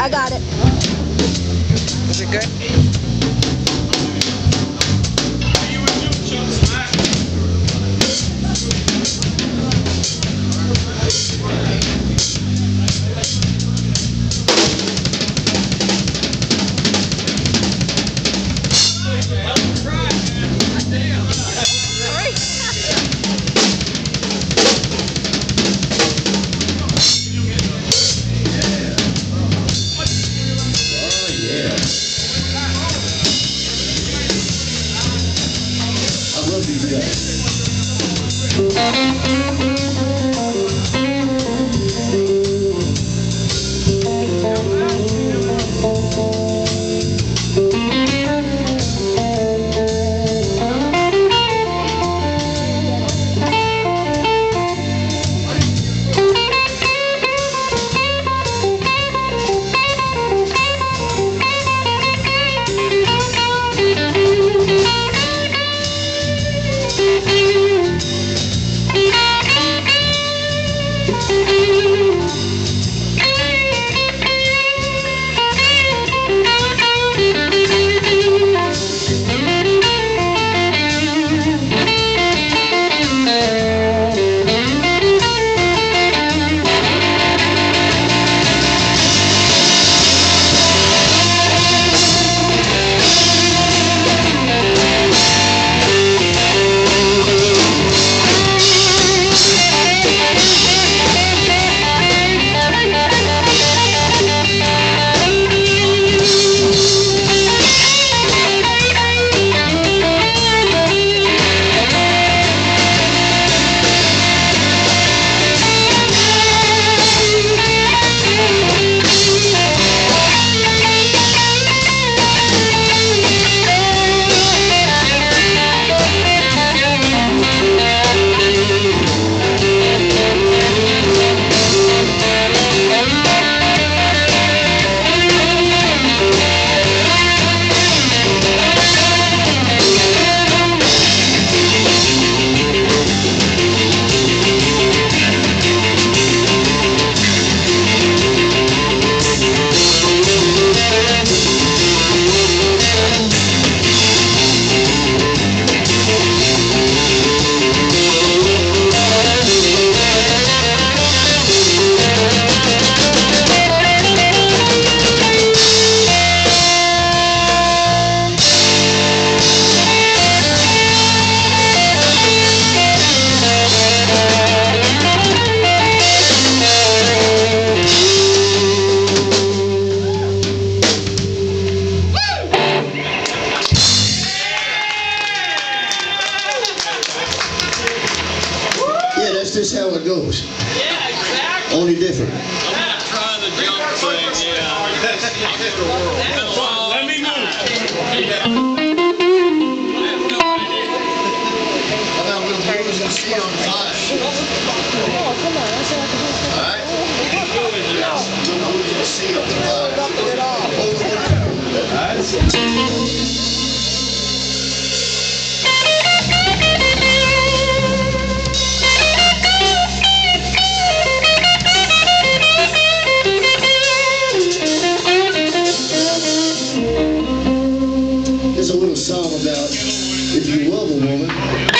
I got it. Is it good? These guys. Just how it goes. Yeah, exactly. Only different. I'm trying to jump thing, yeah. Let me move. I got a little bruise and see on the. Oh, come on. That's what do. Alright? Little bruise and on the fire. Nothing at all. There's problema.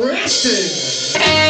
Christian.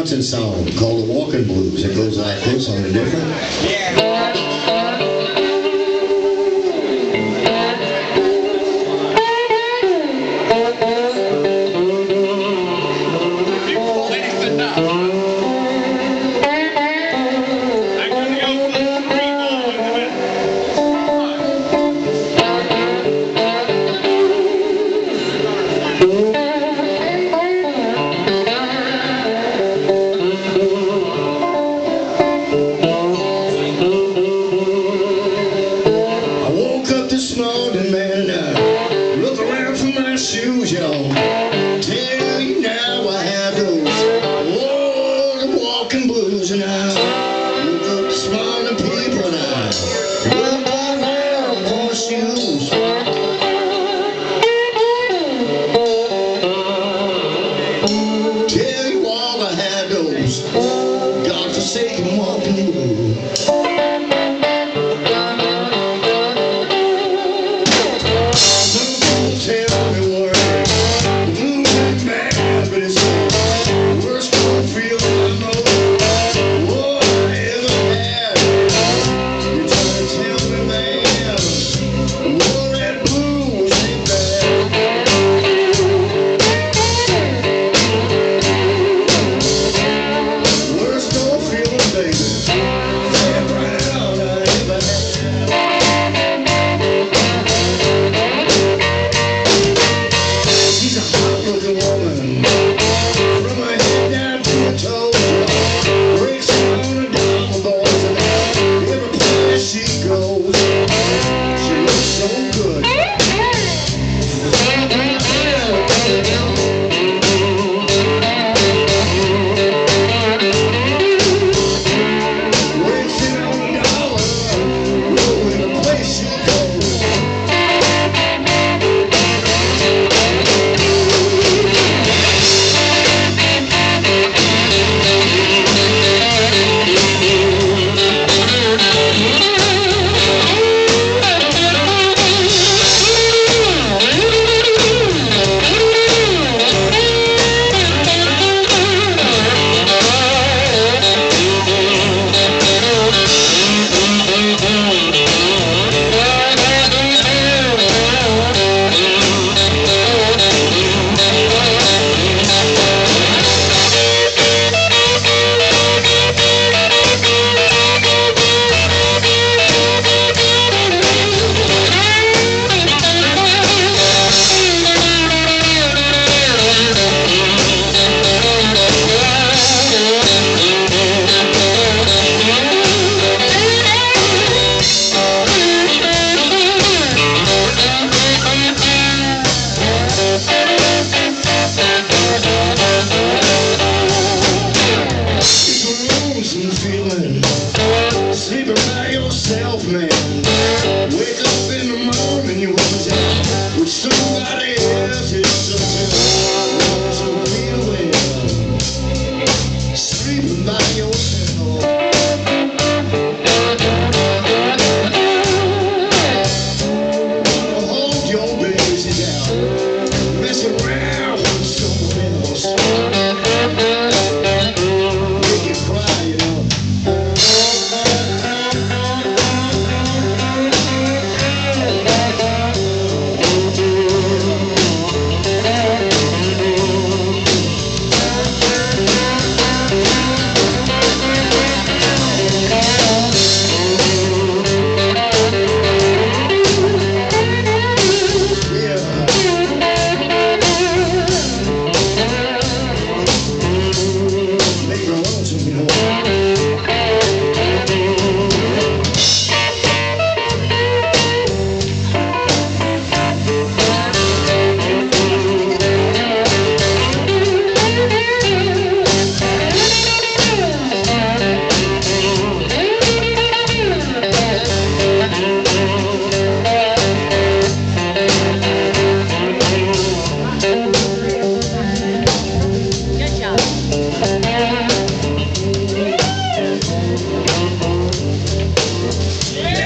Johnson song called The Walking Blues. It goes like this on a different.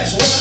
That's what